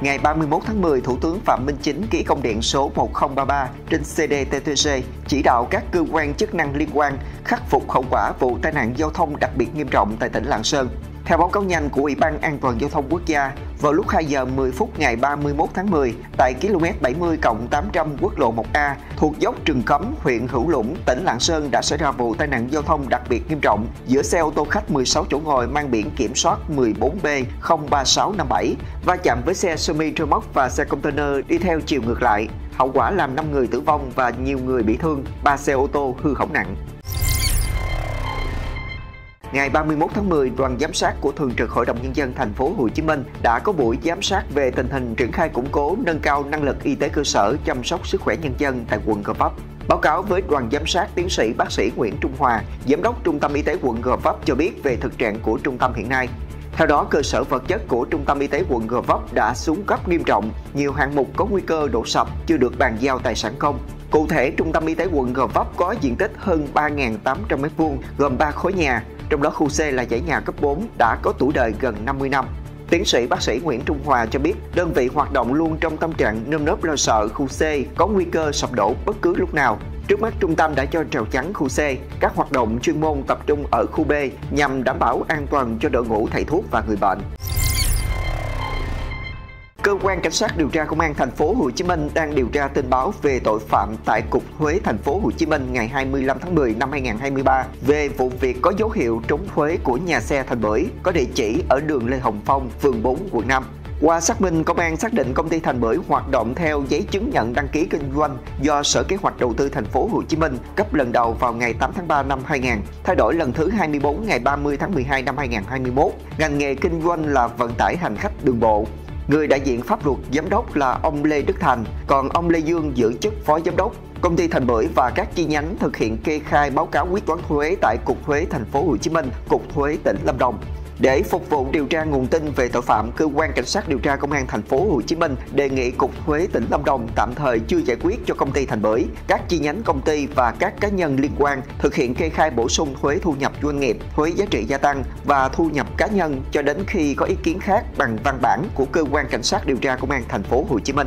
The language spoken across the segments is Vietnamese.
Ngày 31 tháng 10, Thủ tướng Phạm Minh Chính ký công điện số 1033 trên CDTTG chỉ đạo các cơ quan chức năng liên quan khắc phục hậu quả vụ tai nạn giao thông đặc biệt nghiêm trọng tại tỉnh Lạng Sơn. Theo báo cáo nhanh của Ủy ban An toàn giao thông quốc gia, vào lúc 2 giờ 10 phút ngày 31 tháng 10, tại km 70 800 quốc lộ 1A thuộc dốc Trừng Cấm, huyện Hữu Lũng, tỉnh Lạng Sơn đã xảy ra vụ tai nạn giao thông đặc biệt nghiêm trọng giữa xe ô tô khách 16 chỗ ngồi mang biển kiểm soát 14B 03657 va chạm với xe semi trơ móc và xe container đi theo chiều ngược lại. Hậu quả làm 5 người tử vong và nhiều người bị thương, 3 xe ô tô hư hỏng nặng. Ngày 31 tháng 10, đoàn giám sát của Thường trực Hội đồng nhân dân thành phố Hồ Chí Minh đã có buổi giám sát về tình hình triển khai củng cố, nâng cao năng lực y tế cơ sở chăm sóc sức khỏe nhân dân tại quận Gò Vấp. Báo cáo với đoàn giám sát tiến sĩ bác sĩ Nguyễn Trung Hòa, giám đốc Trung tâm Y tế quận Gò Vấp cho biết về thực trạng của trung tâm hiện nay. Theo đó, cơ sở vật chất của Trung tâm Y tế quận Gò Vấp đã xuống cấp nghiêm trọng, nhiều hạng mục có nguy cơ đổ sập chưa được bàn giao tài sản công. Cụ thể, Trung tâm Y tế quận Gò Vấp có diện tích hơn 3.800 m2, gồm 3 khối nhà, trong đó khu C là dãy nhà cấp 4 đã có tuổi đời gần 50 năm. Tiến sĩ bác sĩ Nguyễn Trung Hòa cho biết, đơn vị hoạt động luôn trong tâm trạng nơm nớp lo sợ khu C có nguy cơ sập đổ bất cứ lúc nào. Trước mắt trung tâm đã cho trào chắn khu C, các hoạt động chuyên môn tập trung ở khu B nhằm đảm bảo an toàn cho đội ngũ thầy thuốc và người bệnh. Cơ quan cảnh sát điều tra công an thành phố Hồ Chí Minh đang điều tra tin báo về tội phạm tại cục thuế thành phố Hồ Chí Minh ngày 25 tháng 10 năm 2023 về vụ việc có dấu hiệu trốn thuế của nhà xe Thành Bưởi có địa chỉ ở đường Lê Hồng Phong, phường 4, quận 5. Qua xác minh, công an xác định công ty Thành Bưởi hoạt động theo giấy chứng nhận đăng ký kinh doanh do Sở Kế hoạch Đầu tư thành phố Hồ Chí Minh cấp lần đầu vào ngày 8 tháng 3 năm 2000, thay đổi lần thứ 24 ngày 30 tháng 12 năm 2021. Ngành nghề kinh doanh là vận tải hành khách đường bộ. Người đại diện pháp luật giám đốc là ông Lê Đức Thành, còn ông Lê Dương giữ chức phó giám đốc. Công ty Thành Bưởi và các chi nhánh thực hiện kê khai báo cáo quyết toán thuế tại Cục Thuế Thành phố Hồ Chí Minh, Cục Thuế tỉnh Lâm Đồng. Để phục vụ điều tra nguồn tin về tội phạm, cơ quan cảnh sát điều tra công an thành phố Hồ Chí Minh đề nghị cục thuế tỉnh Lâm Đồng tạm thời chưa giải quyết cho công ty Thành Bưởi, các chi nhánh công ty và các cá nhân liên quan thực hiện kê khai bổ sung thuế thu nhập doanh nghiệp, thuế giá trị gia tăng và thu nhập cá nhân cho đến khi có ý kiến khác bằng văn bản của cơ quan cảnh sát điều tra công an thành phố Hồ Chí Minh.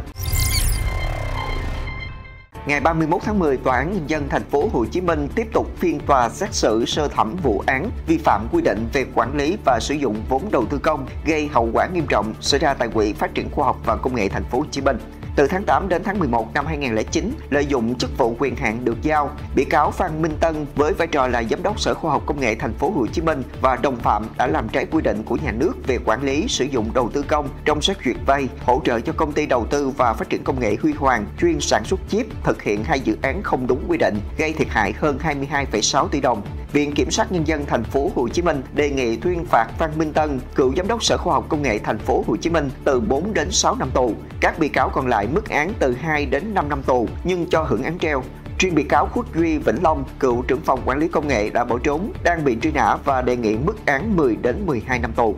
Ngày 31 tháng 10, Tòa án Nhân dân thành phố Hồ Chí Minh tiếp tục phiên tòa xét xử sơ thẩm vụ án vi phạm quy định về quản lý và sử dụng vốn đầu tư công gây hậu quả nghiêm trọng xảy ra tại Quỹ Phát triển Khoa học và Công nghệ thành phố Hồ Chí Minh. Từ tháng 8 đến tháng 11 năm 2009, lợi dụng chức vụ quyền hạn được giao, bị cáo Phan Minh Tân với vai trò là giám đốc Sở Khoa học Công nghệ thành phố Hồ Chí Minh và đồng phạm đã làm trái quy định của nhà nước về quản lý sử dụng đầu tư công trong xét duyệt vay, hỗ trợ cho công ty đầu tư và phát triển công nghệ Huy Hoàng chuyên sản xuất chip thực hiện hai dự án không đúng quy định, gây thiệt hại hơn 22,6 tỷ đồng. Viện Kiểm sát Nhân dân thành phố Hồ Chí Minh đề nghị tuyên phạt Phan Minh Tân, cựu giám đốc Sở Khoa học Công nghệ thành phố Hồ Chí Minh từ 4 đến 6 năm tù. Các bị cáo còn lại mức án từ 2 đến 5 năm tù nhưng cho hưởng án treo. Riêng bị cáo Khuất Duy Vĩnh Long, cựu trưởng phòng quản lý công nghệ đã bỏ trốn, đang bị truy nã và đề nghị mức án 10 đến 12 năm tù.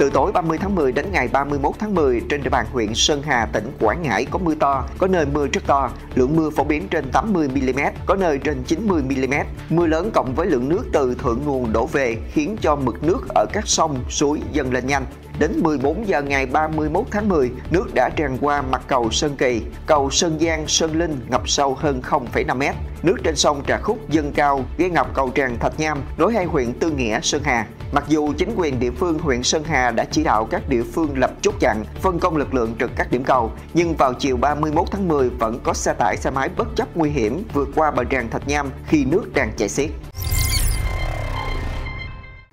Từ tối 30 tháng 10 đến ngày 31 tháng 10, trên địa bàn huyện Sơn Hà, tỉnh Quảng Ngãi có mưa to, có nơi mưa rất to, lượng mưa phổ biến trên 80 mm, có nơi trên 90 mm. Mưa lớn cộng với lượng nước từ thượng nguồn đổ về khiến cho mực nước ở các sông, suối dâng lên nhanh. Đến 14 giờ ngày 31 tháng 10, nước đã tràn qua mặt cầu Sơn Kỳ, cầu Sơn Giang, Sơn Linh ngập sâu hơn 0,5 m. Nước trên sông Trà Khúc dâng cao, gây ngập cầu tràn Thạch Nham, nối hai huyện Tư Nghĩa, Sơn Hà. Mặc dù chính quyền địa phương huyện Sơn Hà đã chỉ đạo các địa phương lập chốt chặn, phân công lực lượng trực các điểm cầu, nhưng vào chiều 31 tháng 10 vẫn có xe tải xe máy bất chấp nguy hiểm vượt qua bờ tràn Thạch Nham khi nước đang chảy xiết.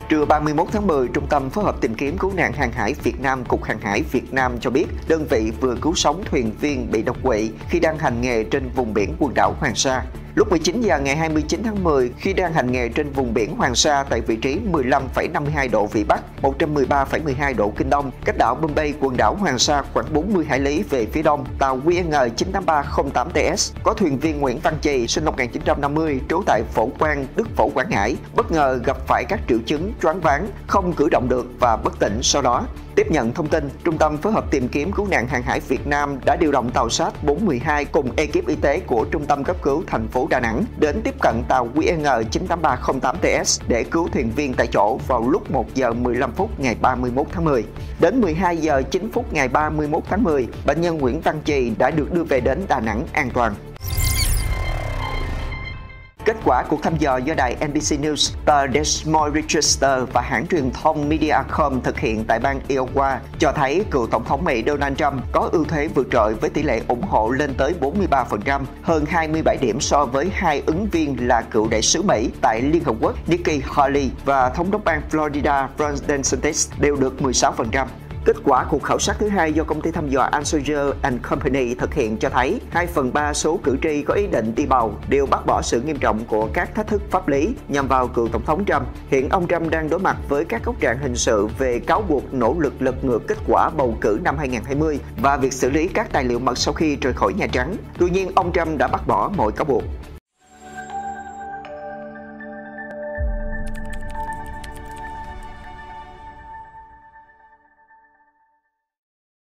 Trưa 31 tháng 10, Trung tâm phối hợp tìm kiếm cứu nạn hàng hải Việt Nam Cục Hàng hải Việt Nam cho biết đơn vị vừa cứu sống thuyền viên bị độc quỵ khi đang hành nghề trên vùng biển quần đảo Hoàng Sa. Lúc 19 giờ ngày 29 tháng 10, khi đang hành nghề trên vùng biển Hoàng Sa tại vị trí 15,52 độ Vĩ Bắc, 113,12 độ Kinh Đông, cách đảo Bombay quần đảo Hoàng Sa khoảng 40 hải lý về phía đông, tàu QNG 98308TS có thuyền viên Nguyễn Văn Trì sinh năm 1950 trú tại Phổ Quang, Đức Phổ Quảng Ngãi, bất ngờ gặp phải các triệu chứng choáng váng, không cử động được và bất tỉnh sau đó. Tiếp nhận thông tin, Trung tâm phối hợp tìm kiếm cứu nạn hàng hải Việt Nam đã điều động tàu sát 412 cùng ekip y tế của Trung tâm cấp cứu thành phố Đà Nẵng đến tiếp cận tàu QN 98308TS để cứu thuyền viên tại chỗ vào lúc 1 giờ 15 phút ngày 31 tháng 10. Đến 12 giờ 9 phút ngày 31 tháng 10, bệnh nhân Nguyễn Văn Trì đã được đưa về đến Đà Nẵng an toàn. Kết quả cuộc thăm dò do đài NBC News, tờ Des Moines Register và hãng truyền thông Mediacom thực hiện tại bang Iowa cho thấy cựu Tổng thống Mỹ Donald Trump có ưu thế vượt trội với tỷ lệ ủng hộ lên tới 43%, hơn 27 điểm so với hai ứng viên là cựu đại sứ Mỹ tại Liên Hợp Quốc Nikki Haley và thống đốc bang Florida Ron DeSantis đều được 16%. Kết quả cuộc khảo sát thứ hai do công ty thăm dò Answer and Company thực hiện cho thấy 2 phần 3 số cử tri có ý định đi bầu đều bác bỏ sự nghiêm trọng của các thách thức pháp lý nhằm vào cựu tổng thống Trump. Hiện ông Trump đang đối mặt với các cáo trạng hình sự về cáo buộc nỗ lực lật ngược kết quả bầu cử năm 2020 và việc xử lý các tài liệu mật sau khi rời khỏi Nhà Trắng. Tuy nhiên, ông Trump đã bác bỏ mọi cáo buộc.